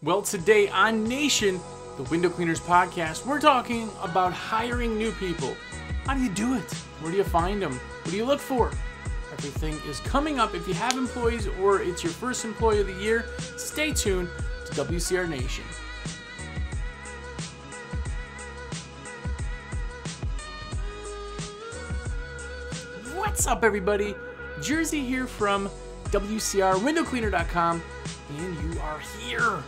Well, today on Nation, the Window Cleaners podcast, we're talking about hiring new people. How do you do it? Where do you find them? What do you look for? Everything is coming up. If you have employees or it's your first employee of the year, stay tuned to WCR Nation. What's up, everybody? Jersey here from WCRWindowCleaner.com, and you are here.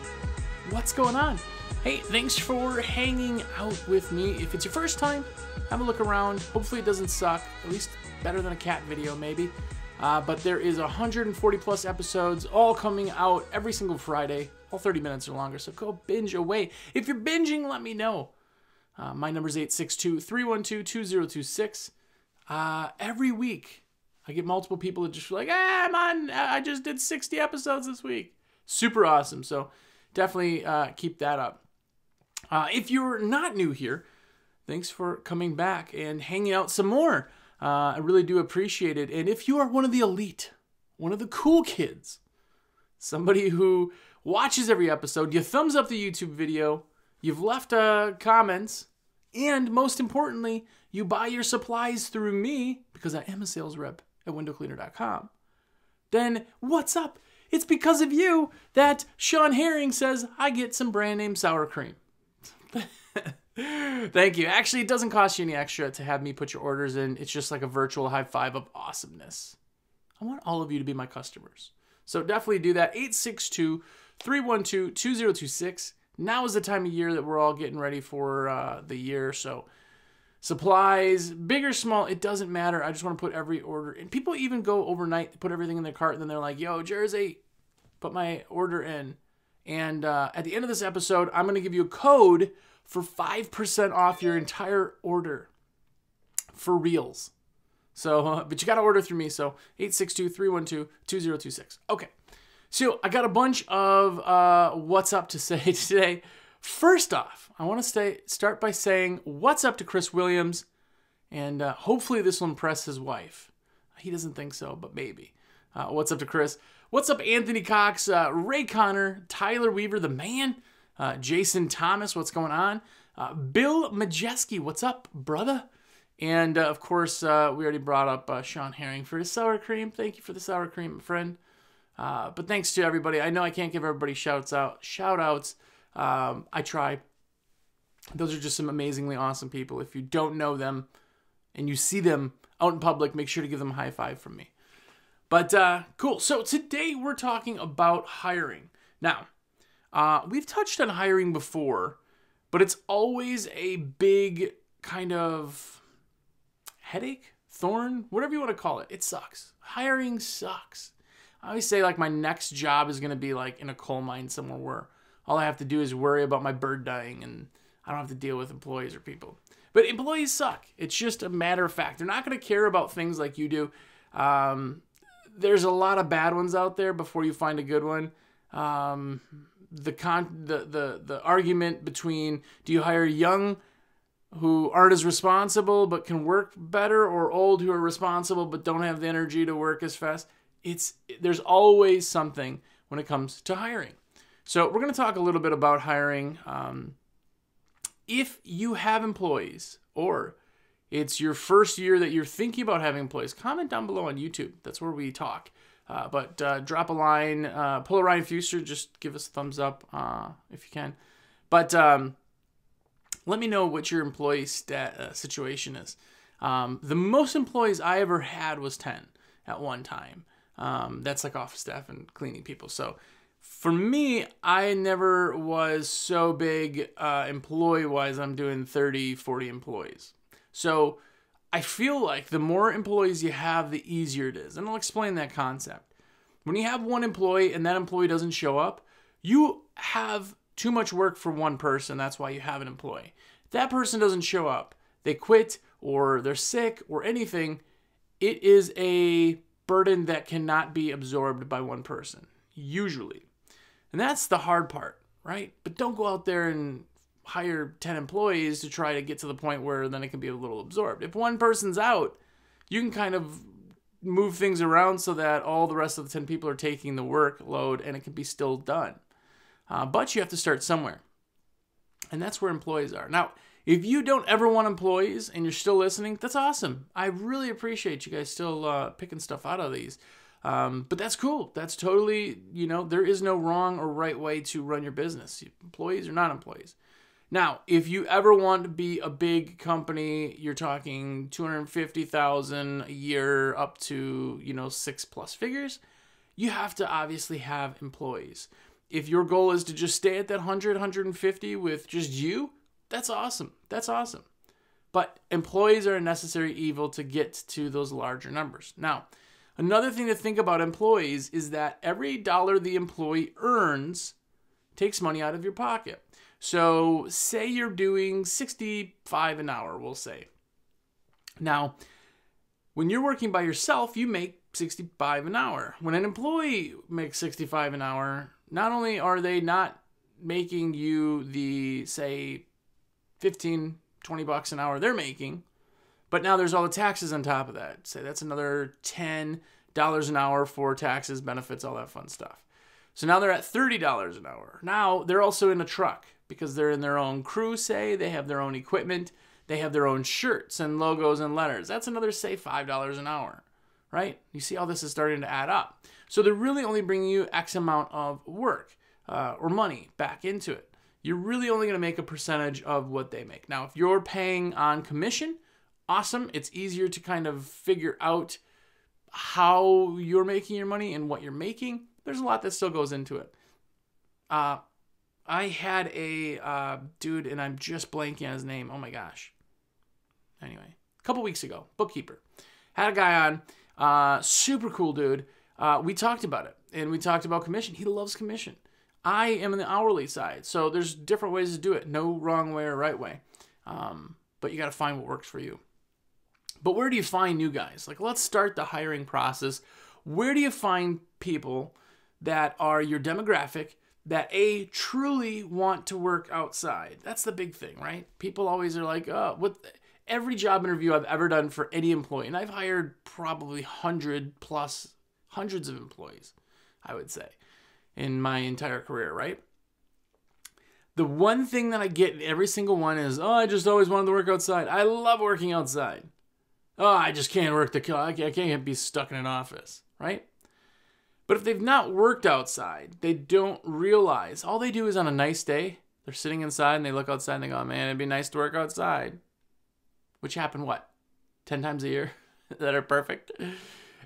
What's going on? Hey, thanks for hanging out with me. If it's your first time, have a look around. Hopefully, it doesn't suck. At least better than a cat video, maybe. Uh, but there is 140 plus episodes, all coming out every single Friday, all 30 minutes or longer. So go binge away. If you're binging, let me know. Uh, my number is 862 312 2026. Uh, every week, I get multiple people that just like, ah, I'm on, I just did 60 episodes this week. Super awesome. So definitely uh, keep that up. Uh, if you're not new here, thanks for coming back and hanging out some more. Uh, I really do appreciate it. And if you are one of the elite, one of the cool kids, somebody who watches every episode, you thumbs up the YouTube video, you've left uh, comments, and most importantly, you buy your supplies through me because I am a sales rep at windowcleaner.com, then what's up? It's because of you that Sean Herring says I get some brand name sour cream. Thank you. Actually, it doesn't cost you any extra to have me put your orders in. It's just like a virtual high five of awesomeness. I want all of you to be my customers. So definitely do that. 862 312 2026. Now is the time of year that we're all getting ready for uh, the year. So supplies, big or small, it doesn't matter. I just want to put every order in. People even go overnight, put everything in their cart, and then they're like, yo, Jersey, put my order in. And uh, at the end of this episode, I'm going to give you a code for 5% off your entire order for reals. So, uh, but you got to order through me. So 862 312 2026. Okay. So I got a bunch of uh, what's up to say today. First off, I want to stay, start by saying what's up to Chris Williams, and uh, hopefully this will impress his wife. He doesn't think so, but maybe. Uh, what's up to Chris? What's up, Anthony Cox, uh, Ray Connor, Tyler Weaver, the man, uh, Jason Thomas, what's going on? Uh, Bill Majeski, what's up, brother? And uh, of course, we already brought up Sean Herring for his sour cream. Thank you for the sour cream, friend. but thanks to everybody. I know I can't give everybody shouts out, shout outs. Um, I try. Those are just some amazingly awesome people. If you don't know them and you see them out in public, make sure to give them a high five from me. But uh, cool. So today we're talking about hiring. Now, uh, we've touched on hiring before, but it's always a big kind of headache, thorn, whatever you want to call it. It sucks. Hiring sucks. I always say like my next job is going to be like in a coal mine somewhere where all I have to do is worry about my bird dying and I don't have to deal with employees or people. But employees suck. It's just a matter of fact. They're not going to care about things like you do. Um, there's a lot of bad ones out there before you find a good one. Um, the con the, the the argument between do you hire young who aren't as responsible but can work better or old who are responsible but don't have the energy to work as fast it's there's always something when it comes to hiring so we're going to talk a little bit about hiring um, if you have employees or it's your first year that you're thinking about having employees, comment down below on YouTube. That's where we talk. Uh, but uh, drop a line, uh, pull a Ryan Fuster, just give us a thumbs up uh, if you can. But um, let me know what your employee stat, uh, situation is. Um, the most employees I ever had was 10 at one time. Um, that's like office staff and cleaning people. So for me, I never was so big uh, employee wise. I'm doing 30, 40 employees. So I feel like the more employees you have, the easier it is. And I'll explain that concept. When you have one employee and that employee doesn't show up, you have too much work for one person. That's why you have an employee. That person doesn't show up, they quit or they're sick or anything, it is a burden that cannot be absorbed by one person, usually. And that's the hard part, right? But don't go out there and hire 10 employees to try to get to the point where then it can be a little absorbed. If one person's out, you can kind of move things around so that all the rest of the 10 people are taking the workload and it can be still done. Uh, but you have to start somewhere. And that's where employees are. Now, if you don't ever want employees and you're still listening, that's awesome. I really appreciate you guys still uh, picking stuff out of these. Um, but that's cool. That's totally, you know, there is no wrong or right way to run your business. Employees or not employees. Now, if you ever want to be a big company, you're talking 250,000 a year up to, you know, 6 plus figures, you have to obviously have employees. If your goal is to just stay at that 100, 150 with just you, that's awesome. That's awesome. But employees are a necessary evil to get to those larger numbers. Now, another thing to think about employees is that every dollar the employee earns takes money out of your pocket. So, say you're doing 65 an hour, we'll say. Now, when you're working by yourself, you make 65 an hour. When an employee makes 65 an hour, not only are they not making you the say 15 20 bucks an hour they're making, but now there's all the taxes on top of that. Say that's another $10 an hour for taxes, benefits, all that fun stuff. So now they're at $30 an hour. Now they're also in a truck because they're in their own crew, say, they have their own equipment, they have their own shirts and logos and letters. That's another, say, $5 an hour, right? You see how this is starting to add up. So they're really only bringing you X amount of work uh, or money back into it. You're really only going to make a percentage of what they make. Now, if you're paying on commission, awesome. It's easier to kind of figure out how you're making your money and what you're making. There's a lot that still goes into it. Uh, I had a uh, dude, and I'm just blanking on his name. Oh my gosh. Anyway, a couple weeks ago, bookkeeper. Had a guy on, uh, super cool dude. Uh, we talked about it, and we talked about commission. He loves commission. I am in the hourly side, so there's different ways to do it. No wrong way or right way. Um, but you got to find what works for you. But where do you find new guys? Like, let's start the hiring process. Where do you find people that are your demographic that a truly want to work outside. That's the big thing, right? People always are like, "Oh, what every job interview I've ever done for any employee, and I've hired probably 100 plus hundreds of employees, I would say, in my entire career, right? The one thing that I get in every single one is, "Oh, I just always wanted to work outside. I love working outside." Oh, I just can't work the I can't be stuck in an office, right? But if they've not worked outside, they don't realize. All they do is on a nice day, they're sitting inside and they look outside and they go, man, it'd be nice to work outside. Which happen what? 10 times a year that are perfect.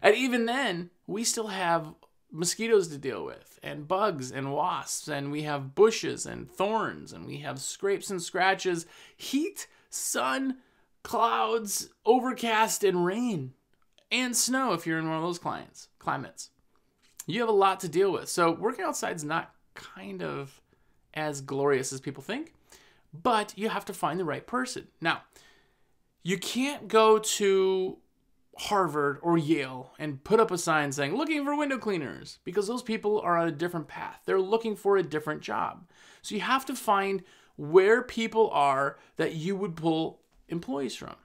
And even then, we still have mosquitoes to deal with and bugs and wasps and we have bushes and thorns and we have scrapes and scratches, heat, sun, clouds, overcast and rain and snow if you're in one of those clients, climates you have a lot to deal with. So working outside is not kind of as glorious as people think, but you have to find the right person. Now, you can't go to Harvard or Yale and put up a sign saying looking for window cleaners because those people are on a different path. They're looking for a different job. So you have to find where people are that you would pull employees from.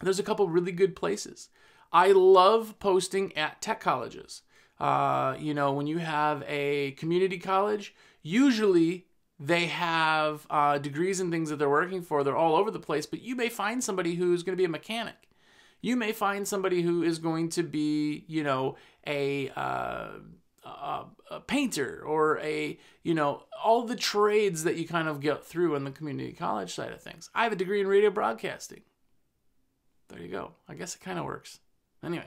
There's a couple really good places. I love posting at tech colleges. Uh, you know, when you have a community college, usually they have uh, degrees and things that they're working for. They're all over the place, but you may find somebody who's going to be a mechanic. You may find somebody who is going to be, you know, a, uh, a, painter or a, you know, all the trades that you kind of get through on the community college side of things. I have a degree in radio broadcasting. There you go. I guess it kind of works. Anyway,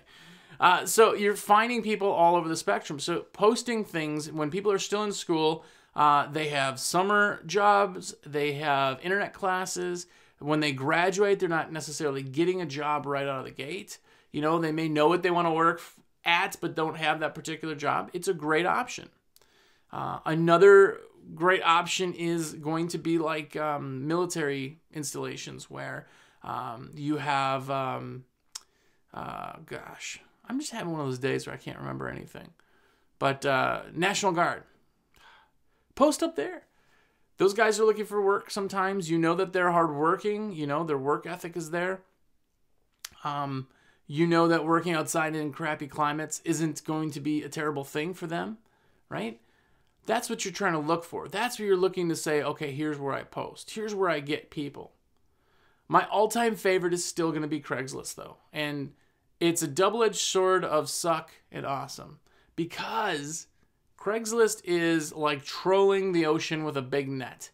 uh, so you're finding people all over the spectrum. So posting things when people are still in school, uh, they have summer jobs, they have internet classes. When they graduate, they're not necessarily getting a job right out of the gate. You know, they may know what they want to work at, but don't have that particular job. It's a great option. Uh, another great option is going to be like um, military installations where um, you have, um, uh, gosh, I'm just having one of those days where I can't remember anything. But uh, National Guard, post up there. Those guys are looking for work sometimes. You know that they're hardworking. You know their work ethic is there. Um, you know that working outside in crappy climates isn't going to be a terrible thing for them, right? That's what you're trying to look for. That's where you're looking to say, okay, here's where I post. Here's where I get people. My all time favorite is still going to be Craigslist, though. And it's a double edged sword of suck and awesome because Craigslist is like trolling the ocean with a big net.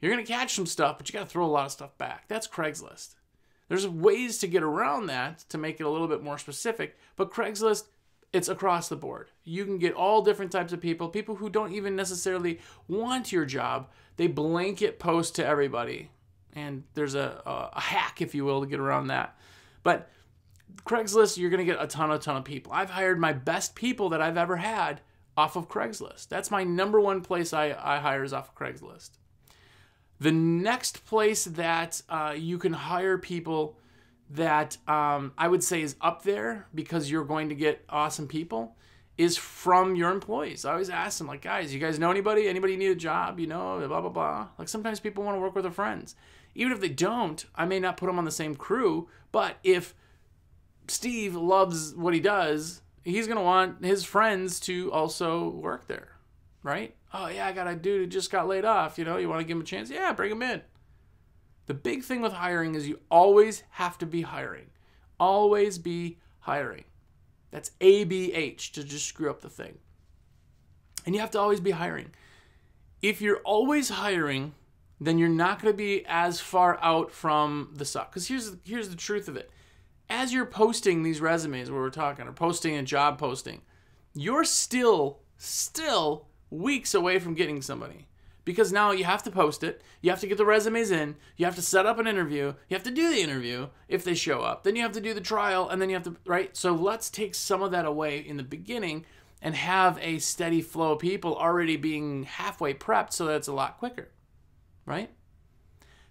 You're going to catch some stuff, but you got to throw a lot of stuff back. That's Craigslist. There's ways to get around that to make it a little bit more specific, but Craigslist, it's across the board. You can get all different types of people, people who don't even necessarily want your job. They blanket post to everybody. And there's a, a, a hack, if you will, to get around that. But Craigslist, you're going to get a ton, a ton of people. I've hired my best people that I've ever had off of Craigslist. That's my number one place I, I hire is off of Craigslist. The next place that uh, you can hire people that um, I would say is up there because you're going to get awesome people is from your employees. I always ask them, like, guys, you guys know anybody? Anybody need a job? You know, blah, blah, blah. Like, sometimes people want to work with their friends. Even if they don't, I may not put them on the same crew, but if Steve loves what he does, he's going to want his friends to also work there, right? Oh, yeah, I got a dude who just got laid off. You know, you want to give him a chance? Yeah, bring him in. The big thing with hiring is you always have to be hiring. Always be hiring. That's ABH to just screw up the thing. And you have to always be hiring. If you're always hiring, then you're not going to be as far out from the suck. Because here's here's the truth of it as you're posting these resumes where we're talking or posting a job posting, you're still, still weeks away from getting somebody. Because now you have to post it, you have to get the resumes in, you have to set up an interview, you have to do the interview if they show up, then you have to do the trial, and then you have to, right? So let's take some of that away in the beginning and have a steady flow of people already being halfway prepped so that it's a lot quicker, right?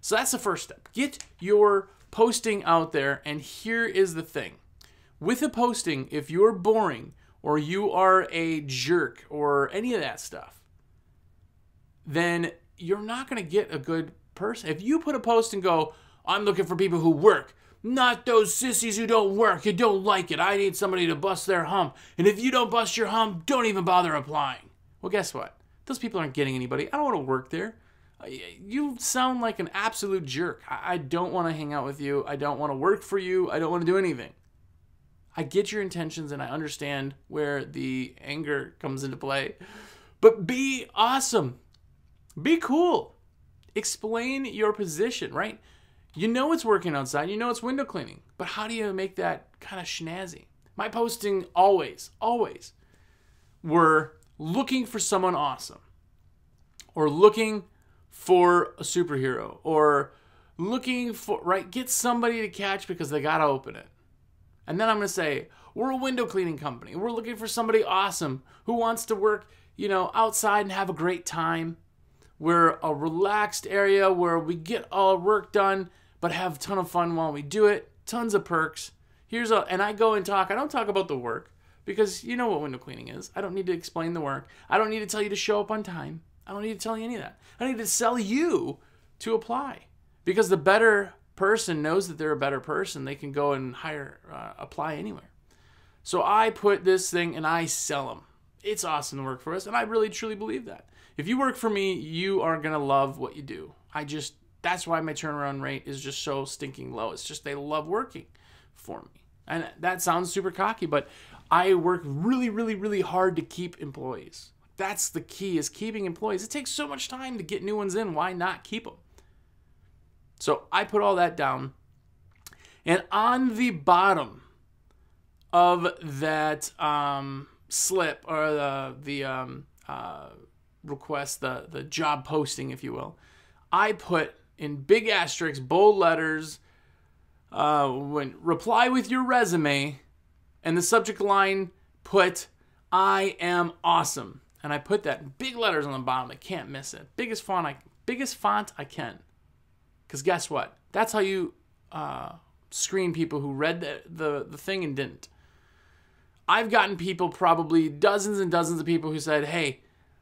So that's the first step. Get your posting out there. And here is the thing with a posting, if you're boring or you are a jerk or any of that stuff, then you're not going to get a good person. If you put a post and go, I'm looking for people who work, not those sissies who don't work, you don't like it. I need somebody to bust their hump. And if you don't bust your hump, don't even bother applying. Well, guess what? Those people aren't getting anybody. I don't want to work there you sound like an absolute jerk. I don't want to hang out with you. I don't want to work for you. I don't want to do anything. I get your intentions and I understand where the anger comes into play. But be awesome. Be cool. Explain your position, right? You know it's working outside, you know it's window cleaning, but how do you make that kind of snazzy? My posting always, always were looking for someone awesome or looking for a superhero or looking for right get somebody to catch because they got to open it and then i'm going to say we're a window cleaning company. We're looking for somebody awesome who wants to work you know outside and have a great time. We're a relaxed area where we get all work done but have a ton of fun while we do it. Tons of perks. Here's a and i go and talk. I don't talk about the work because you know what window cleaning is. I don't need to explain the work. I don't need to tell you to show up on time. I don't need to tell you any of that. I need to sell you to apply because the better person knows that they're a better person. They can go and hire, uh, apply anywhere. So I put this thing and I sell them. It's awesome to work for us, and I really truly believe that. If you work for me, you are gonna love what you do. I just that's why my turnaround rate is just so stinking low. It's just they love working for me. And that sounds super cocky, but I work really, really, really hard to keep employees. That's the key is keeping employees. It takes so much time to get new ones in. Why not keep them? So I put all that down. And on the bottom of that um, slip or the, the um, uh, request, the, the job posting, if you will, I put in big asterisks, bold letters, uh, when reply with your resume, and the subject line put, I am awesome and I put that big letters on the bottom. I can't miss it. Biggest font I biggest font I can. Because guess what? That's how you uh, screen people who read the, the the thing and didn't. I've gotten people, probably dozens and dozens of people who said, "Hey,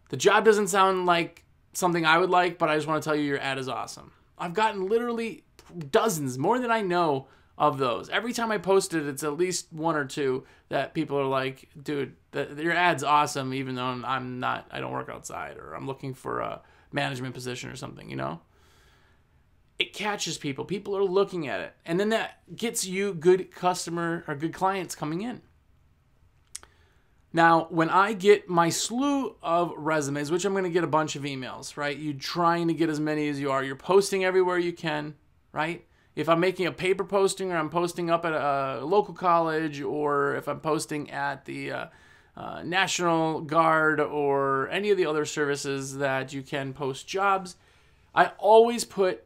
the job doesn't sound like something I would like, but I just want to tell you your ad is awesome." I've gotten literally dozens, more than I know, of those. Every time I post it, it's at least one or two that people are like, dude, the, your ad's awesome, even though I'm not, I don't work outside or I'm looking for a management position or something, you know? It catches people. People are looking at it. And then that gets you good customer or good clients coming in. Now, when I get my slew of resumes, which I'm going to get a bunch of emails, right? You're trying to get as many as you are. You're posting everywhere you can, right? If I'm making a paper posting or I'm posting up at a local college or if I'm posting at the uh, uh, National Guard or any of the other services that you can post jobs, I always put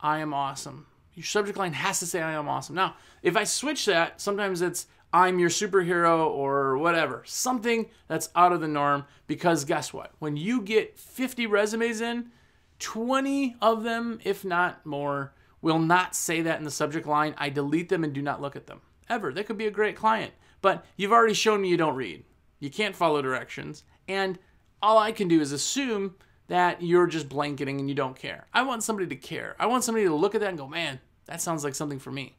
I am awesome. Your subject line has to say I am awesome. Now, if I switch that, sometimes it's I'm your superhero or whatever. Something that's out of the norm because guess what? When you get 50 resumes in, 20 of them, if not more, will not say that in the subject line. I delete them and do not look at them. Ever. They could be a great client, but you've already shown me you don't read. You can't follow directions. And all I can do is assume that you're just blanketing and you don't care. I want somebody to care. I want somebody to look at that and go, man, that sounds like something for me.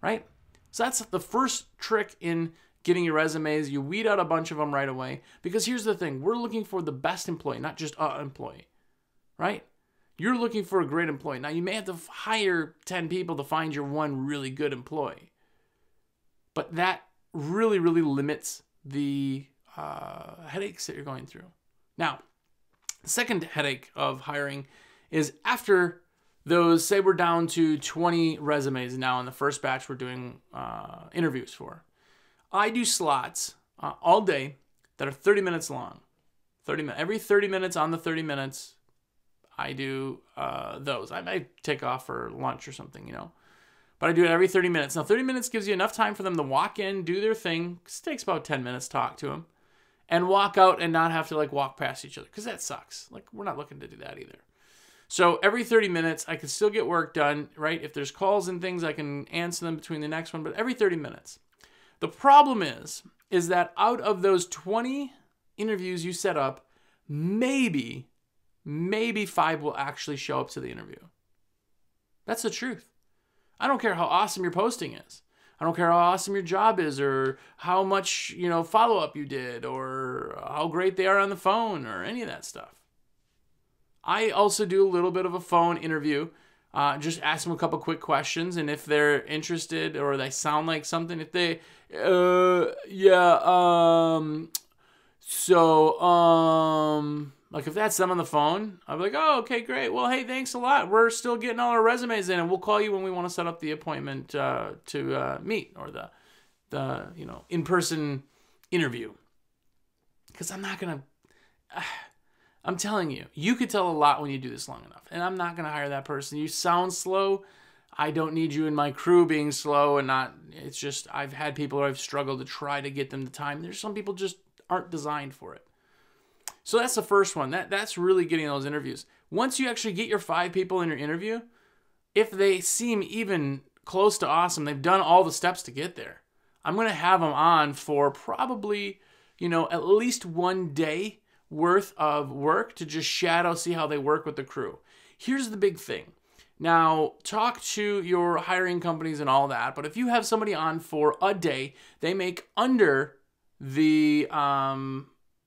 Right? So that's the first trick in getting your resumes. You weed out a bunch of them right away. Because here's the thing we're looking for the best employee, not just a employee, right? You're looking for a great employee. Now, you may have to hire 10 people to find your one really good employee. But that really, really limits the uh, headaches that you're going through. Now, second headache of hiring is after those say we're down to 20 resumes now in the first batch we're doing uh, interviews for. I do slots uh, all day that are 30 minutes long. 30 minutes every 30 minutes on the 30 minutes i do uh, those. I might take off for lunch or something you know but i do it every 30 minutes. Now 30 minutes gives you enough time for them to walk in do their thing. It takes about 10 minutes to talk to them and walk out and not have to like walk past each other because that sucks like we're not looking to do that either so every 30 minutes, I can still get work done, right? If there's calls and things, I can answer them between the next one, but every 30 minutes. The problem is, is that out of those 20 interviews you set up, maybe, maybe five will actually show up to the interview. That's the truth. I don't care how awesome your posting is. I don't care how awesome your job is or how much, you know, follow up you did or how great they are on the phone or any of that stuff. I also do a little bit of a phone interview. Uh, just ask them a couple quick questions, and if they're interested or they sound like something, if they, uh, yeah, um, so, um, like if that's them on the phone, I'd be like, oh, okay, great. Well, hey, thanks a lot. We're still getting all our resumes in, and we'll call you when we want to set up the appointment uh, to uh, meet or the, the you know, in person interview. Because I'm not gonna. Uh, I'm telling you, you could tell a lot when you do this long enough. And I'm not going to hire that person. You sound slow. I don't need you in my crew being slow and not. It's just, I've had people I've struggled to try to get them the time. There's some people just aren't designed for it. So that's the first one. That That's really getting those interviews. Once you actually get your five people in your interview, if they seem even close to awesome, they've done all the steps to get there. I'm going to have them on for probably, you know, at least one day worth of work to just shadow, see how they work with the crew. Here's the big thing. Now, talk to your hiring companies and all that, but if you have somebody on for a day, they make under the um,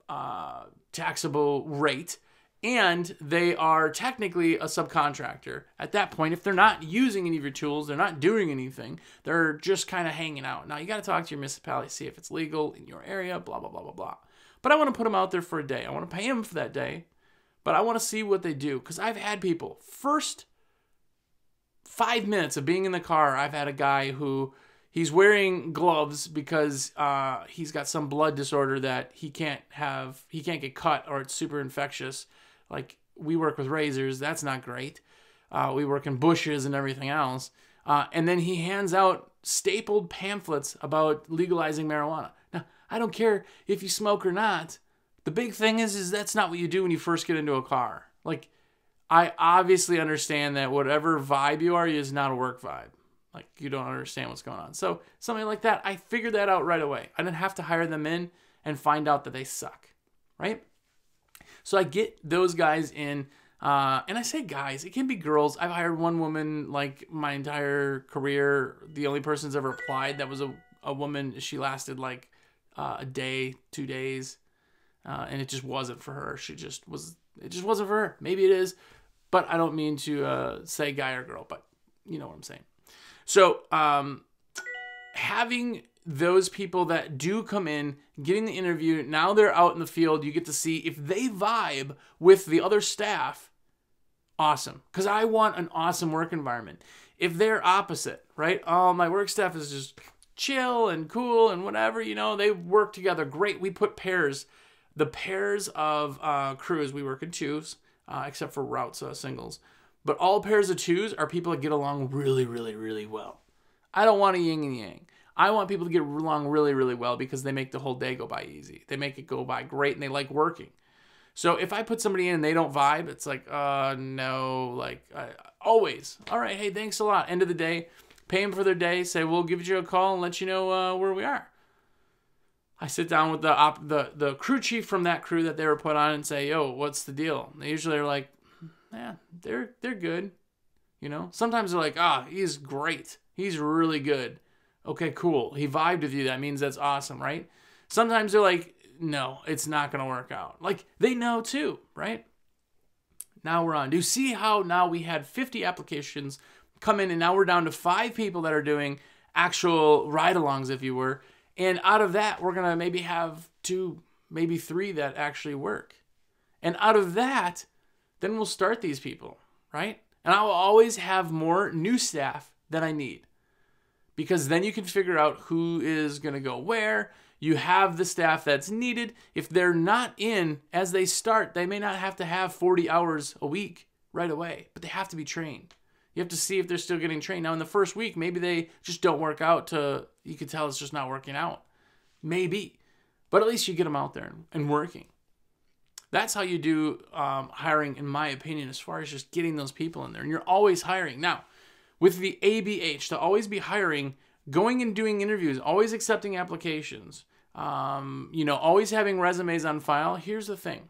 uh, taxable rate and they are technically a subcontractor. At that point, if they're not using any of your tools, they're not doing anything, they're just kind of hanging out. Now, you got to talk to your municipality, see if it's legal in your area, blah, blah, blah, blah, blah. But I want to put them out there for a day. I want to pay them for that day, but I want to see what they do because I've had people first five minutes of being in the car. I've had a guy who he's wearing gloves because uh, he's got some blood disorder that he can't have. He can't get cut or it's super infectious. Like we work with razors, that's not great. Uh, we work in bushes and everything else. Uh, and then he hands out stapled pamphlets about legalizing marijuana. Now, I don't care if you smoke or not. The big thing is, is that's not what you do when you first get into a car. Like, I obviously understand that whatever vibe you are is not a work vibe. Like, you don't understand what's going on. So, something like that, I figured that out right away. I didn't have to hire them in and find out that they suck, right? So, I get those guys in. Uh, and I say guys, it can be girls. I've hired one woman like my entire career. The only person's ever applied that was a, a woman. She lasted like uh, a day, two days, uh, and it just wasn't for her. She just was. It just wasn't for her. Maybe it is, but I don't mean to uh, say guy or girl, but you know what I'm saying. So um, having those people that do come in, getting the interview, now they're out in the field, you get to see if they vibe with the other staff. Awesome. Because I want an awesome work environment. If they're opposite, right? Oh, my work staff is just chill and cool and whatever, you know, they work together great. We put pairs, the pairs of uh, crews, we work in twos, uh, except for routes, uh, singles. But all pairs of twos are people that get along really, really, really well. I don't want a yin and yang. I want people to get along really, really well because they make the whole day go by easy. They make it go by great and they like working. So if I put somebody in and they don't vibe, it's like, uh, no, like I, always. All right, hey, thanks a lot. End of the day, pay them for their day. Say we'll give you a call and let you know uh, where we are. I sit down with the op- the the crew chief from that crew that they were put on and say, yo, what's the deal? They usually are like, yeah, they're they're good. You know, sometimes they're like, ah, he's great. He's really good. Okay, cool. He vibed with you. That means that's awesome, right? Sometimes they're like, no, it's not going to work out. Like they know too, right? Now we're on. Do you see how now we had 50 applications come in and now we're down to five people that are doing actual ride alongs, if you were. And out of that, we're going to maybe have two, maybe three that actually work. And out of that, then we'll start these people, right? And I will always have more new staff than I need because then you can figure out who is going to go where. You have the staff that's needed. If they're not in as they start, they may not have to have 40 hours a week right away, but they have to be trained. You have to see if they're still getting trained. Now, in the first week, maybe they just don't work out to, you can tell it's just not working out. Maybe. But at least you get them out there and working. That's how you do um, hiring, in my opinion, as far as just getting those people in there. And you're always hiring. Now, with the ABH, to always be hiring, going and doing interviews, always accepting applications, um, you know, always having resumes on file. Here's the thing.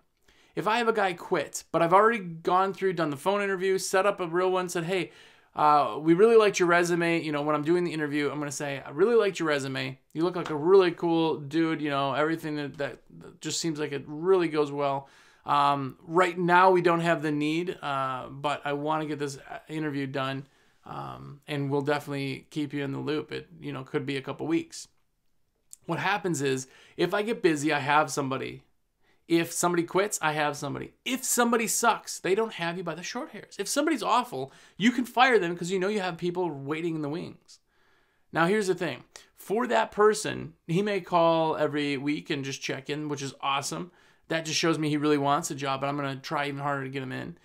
If I have a guy quit, but I've already gone through, done the phone interview, set up a real one, said, hey, uh, we really liked your resume. You know, when I'm doing the interview, I'm going to say, I really liked your resume. You look like a really cool dude. You know, everything that, that, that just seems like it really goes well. Um, right now, we don't have the need, uh, but I want to get this uh, interview done. Um, and we'll definitely keep you in the loop. It, you know, could be a couple weeks. What happens is if I get busy, I have somebody if somebody quits, I have somebody. If somebody sucks, they don't have you by the short hairs. If somebody's awful, you can fire them because you know you have people waiting in the wings. Now, here's the thing for that person, he may call every week and just check in, which is awesome. That just shows me he really wants a job, but I'm going to try even harder to get him in.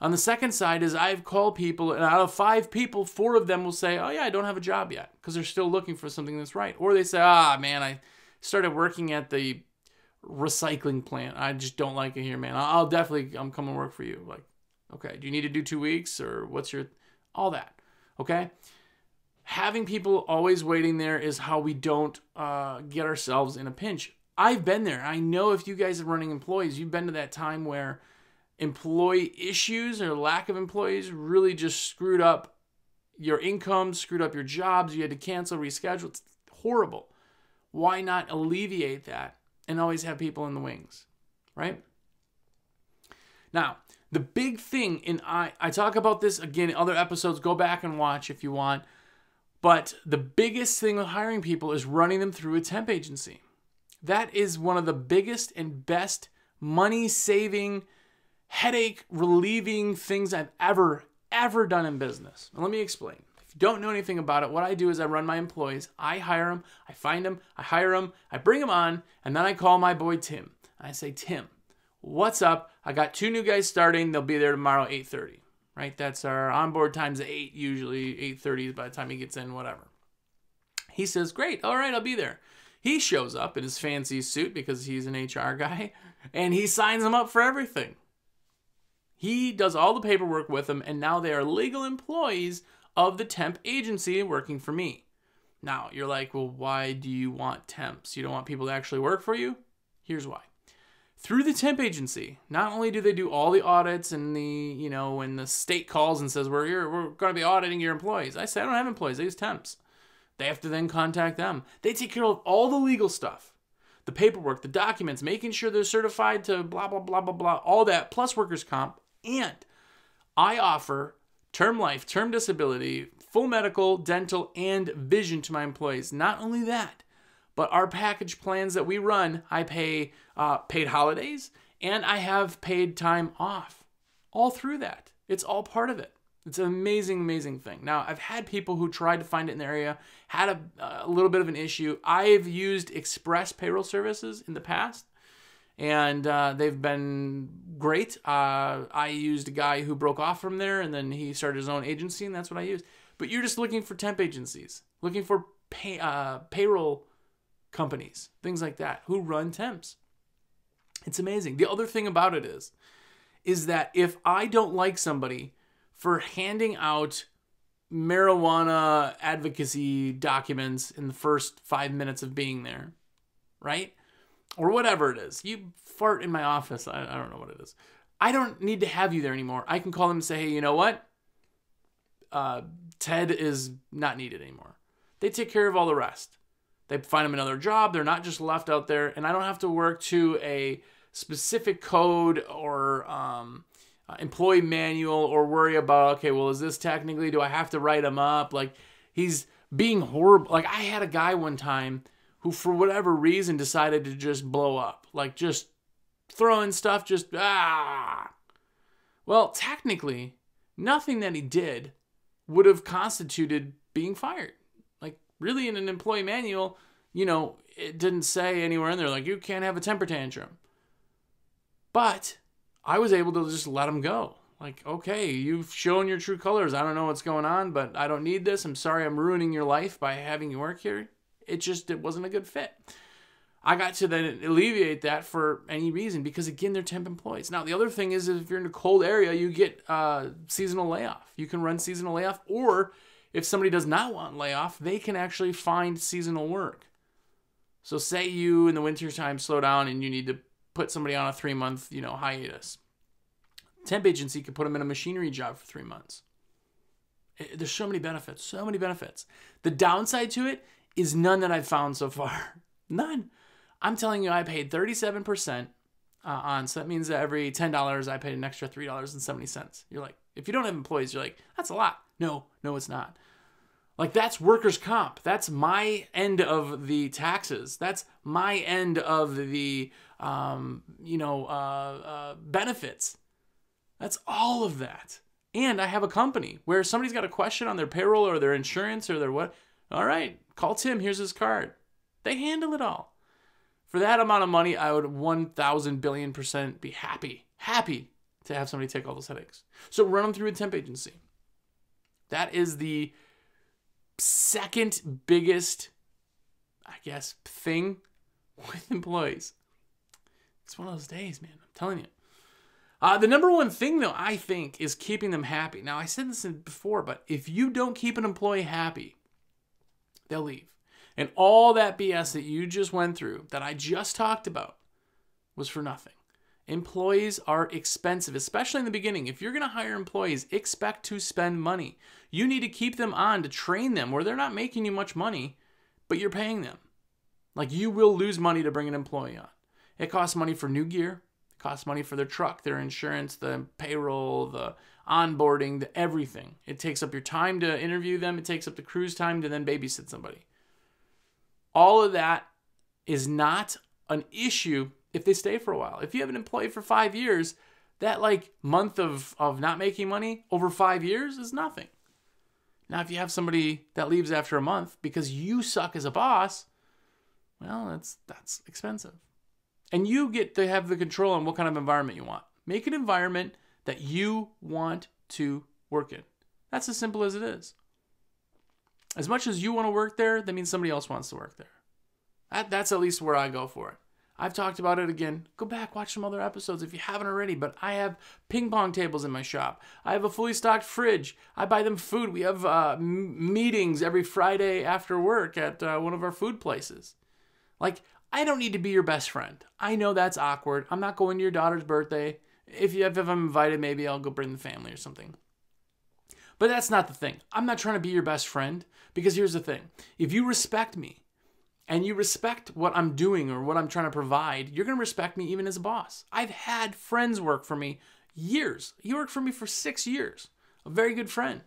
On the second side is I've called people, and out of five people, four of them will say, "Oh yeah, I don't have a job yet," because they're still looking for something that's right, or they say, "Ah man, I started working at the recycling plant. I just don't like it here, man. I'll definitely I'm coming work for you. Like, okay, do you need to do two weeks or what's your all that? Okay. Having people always waiting there is how we don't uh, get ourselves in a pinch. I've been there. I know if you guys are running employees, you've been to that time where employee issues or lack of employees really just screwed up your income, screwed up your jobs. You had to cancel, reschedule. It's horrible. Why not alleviate that and always have people in the wings, right? Now, the big thing in I I talk about this again in other episodes, go back and watch if you want. But the biggest thing with hiring people is running them through a temp agency. That is one of the biggest and best money saving, headache relieving things I've ever, ever done in business. Let me explain don't know anything about it, what I do is I run my employees. I hire them, I find them, I hire them, I bring them on, and then I call my boy Tim. I say, Tim, what's up? I got two new guys starting. They'll be there tomorrow, 8:30. Right? That's our onboard time's 8 usually. 8:30 by the time he gets in, whatever. He says, Great, all right, I'll be there. He shows up in his fancy suit because he's an HR guy, and he signs them up for everything. He does all the paperwork with them, and now they are legal employees of the temp agency working for me. Now, you're like, well, why do you want temps? You don't want people to actually work for you? Here's why through the temp agency. Not only do they do all the audits and the, you know, when the state calls and says, we're here, we're going to be auditing your employees. I say, I don't have employees. I use temps. They have to then contact them. They take care of all the legal stuff the paperwork, the documents, making sure they're certified to blah, blah, blah, blah, blah, all that, plus workers' comp. And I offer term life, term disability, full medical, dental, and vision to my employees. Not only that, but our package plans that we run, I pay uh, paid holidays and I have paid time off all through that. It's all part of it. It's an amazing, amazing thing. Now, I've had people who tried to find it in the area, had a, a little bit of an issue. I've used Express Payroll Services in the past, and uh, they've been great. Uh, I used a guy who broke off from there, and then he started his own agency, and that's what I used. But you're just looking for temp agencies, looking for pay, uh, payroll companies, things like that, who run temps. It's amazing. The other thing about it is, is that if I don't like somebody for handing out marijuana advocacy documents in the first five minutes of being there, right? Or whatever it is. You fart in my office. I, I don't know what it is. I don't need to have you there anymore. I can call them and say, hey, you know what? Uh, Ted is not needed anymore. They take care of all the rest. They find him another job. They're not just left out there, and I don't have to work to a specific code or um, uh, employee manual or worry about okay well is this technically do i have to write him up like he's being horrible like i had a guy one time who for whatever reason decided to just blow up like just throwing stuff just ah well technically nothing that he did would have constituted being fired like really in an employee manual you know it didn't say anywhere in there like you can't have a temper tantrum but I was able to just let him go. Like, okay, you've shown your true colors. I don't know what's going on, but I don't need this. I'm sorry I'm ruining your life by having you work here. It just it wasn't a good fit. I got to then alleviate that for any reason because again they're temp employees. Now the other thing is if you're in a cold area, you get uh, seasonal layoff. You can run seasonal layoff, or if somebody does not want layoff, they can actually find seasonal work. So say you in the wintertime slow down and you need to put somebody on a three month, you know, hiatus. Temp agency could put them in a machinery job for three months. It, there's so many benefits, so many benefits. The downside to it is none that I've found so far. None. I'm telling you, I paid 37% uh, on, so that means that every $10, I paid an extra $3.70. You're like, if you don't have employees, you're like, that's a lot. No, no, it's not. Like that's workers' comp. That's my end of the taxes. That's my end of the um, you know uh, uh, benefits. That's all of that. And I have a company where somebody's got a question on their payroll or their insurance or their what. All right, call Tim. Here's his card. They handle it all. For that amount of money, I would 1,000 billion percent be happy, happy to have somebody take all those headaches. So run them through a temp agency. That is the second biggest, I guess, thing with employees. It's one of those days, man. I'm telling you. Uh, the number one thing, though, I think, is keeping them happy. Now, I said this before, but if you don't keep an employee happy, they'll leave. And all that BS that you just went through, that I just talked about, was for nothing. Employees are expensive, especially in the beginning. If you're going to hire employees, expect to spend money. You need to keep them on to train them where they're not making you much money, but you're paying them. Like you will lose money to bring an employee on. It costs money for new gear, it costs money for their truck, their insurance, the payroll, the onboarding, the everything. It takes up your time to interview them, it takes up the crew's time to then babysit somebody. All of that is not an issue if they stay for a while. If you have an employee for five years, that like month of, of not making money over five years is nothing. Now, if you have somebody that leaves after a month because you suck as a boss, well, that's that's expensive. And you get to have the control on what kind of environment you want. Make an environment that you want to work in. That's as simple as it is. As much as you want to work there, that means somebody else wants to work there. That, that's at least where I go for it. I've talked about it again. Go back, watch some other episodes if you haven't already. But I have ping pong tables in my shop. I have a fully stocked fridge. I buy them food. We have uh, meetings every Friday after work at uh, one of our food places. Like, I don't need to be your best friend. I know that's awkward. I'm not going to your daughter's birthday. If you if I'm invited, maybe I'll go bring the family or something. But that's not the thing. I'm not trying to be your best friend because here's the thing. If you respect me and you respect what I'm doing or what I'm trying to provide, you're going to respect me even as a boss. I've had friends work for me years. He worked for me for 6 years. A very good friend.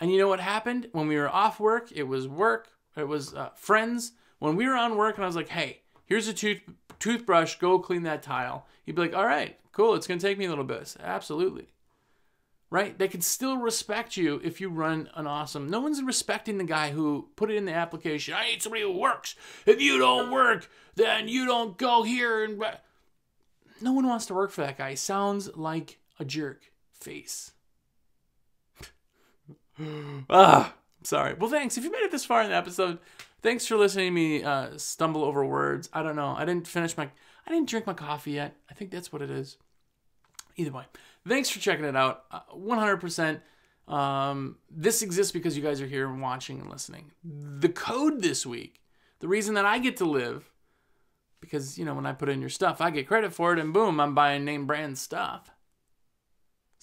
And you know what happened? When we were off work, it was work, it was uh, friends. When we were on work and I was like, hey, here's a tooth toothbrush, go clean that tile. He'd be like, all right, cool, it's gonna take me a little bit. Absolutely. Right? They could still respect you if you run an awesome. No one's respecting the guy who put it in the application. I need somebody who works. If you don't work, then you don't go here and no one wants to work for that guy. He sounds like a jerk face. ah, sorry. Well, thanks. If you made it this far in the episode, thanks for listening to me uh, stumble over words. I don't know. I didn't finish my. I didn't drink my coffee yet. I think that's what it is. Either way, thanks for checking it out. Uh, 100%. Um, this exists because you guys are here and watching and listening. The code this week, the reason that I get to live, because you know when I put in your stuff, I get credit for it, and boom, I'm buying name brand stuff.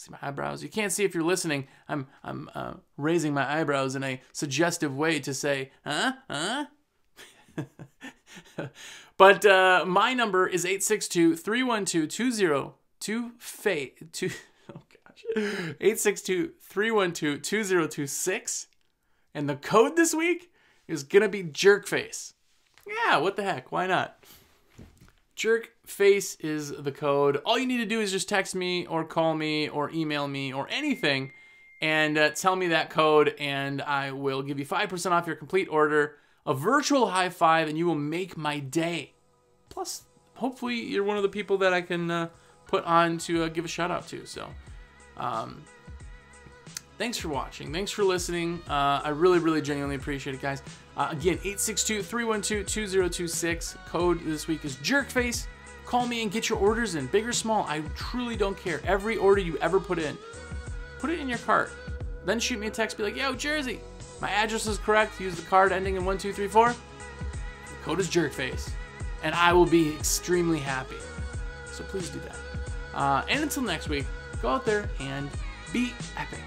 See my eyebrows? You can't see if you're listening. I'm I'm uh, raising my eyebrows in a suggestive way to say, huh, huh. but uh, my number is 862-312-202 oh gosh 862-312-2026 and the code this week is gonna be jerkface yeah what the heck why not Jerk face is the code. All you need to do is just text me or call me or email me or anything and uh, tell me that code, and I will give you 5% off your complete order, a virtual high five, and you will make my day. Plus, hopefully, you're one of the people that I can uh, put on to uh, give a shout out to. So, um, thanks for watching. Thanks for listening. Uh, I really, really genuinely appreciate it, guys. Uh, again, 862-312-2026. Code this week is jerkface. Call me and get your orders in, big or small. I truly don't care. Every order you ever put in, put it in your cart. Then shoot me a text, be like, yo, Jersey, my address is correct. Use the card ending in 1234. The code is jerkface. And I will be extremely happy. So please do that. Uh, and until next week, go out there and be epic.